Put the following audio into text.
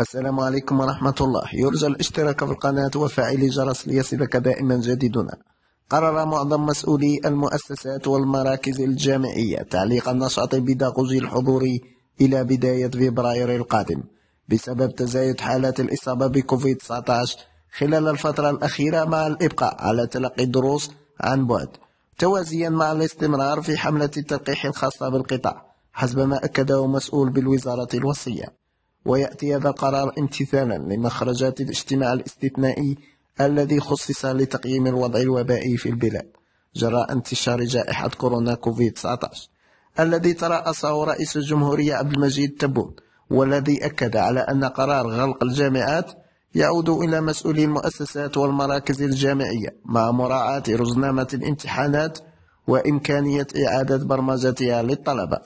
السلام عليكم ورحمة الله. يرجى الاشتراك في القناة وفعل الجرس ليصلك دائما جديدنا. قرر معظم مسؤولي المؤسسات والمراكز الجامعية تعليق النشاط البيداغوجي الحضوري إلى بداية فبراير القادم بسبب تزايد حالات الإصابة بكوفيد 19 خلال الفترة الأخيرة مع الإبقاء على تلقي الدروس عن بعد. توازيا مع الاستمرار في حملة التلقيح الخاصة بالقطاع حسب ما أكده مسؤول بالوزارة الوصية. ويأتي هذا القرار امتثالا لمخرجات الاجتماع الاستثنائي الذي خصص لتقييم الوضع الوبائي في البلاد جراء انتشار جائحة كورونا كوفيد 19 الذي ترأسه رئيس الجمهورية عبد المجيد تبون والذي أكد على أن قرار غلق الجامعات يعود إلى مسؤولي المؤسسات والمراكز الجامعية مع مراعاة رزنامة الامتحانات وإمكانية إعادة برمجتها للطلبة.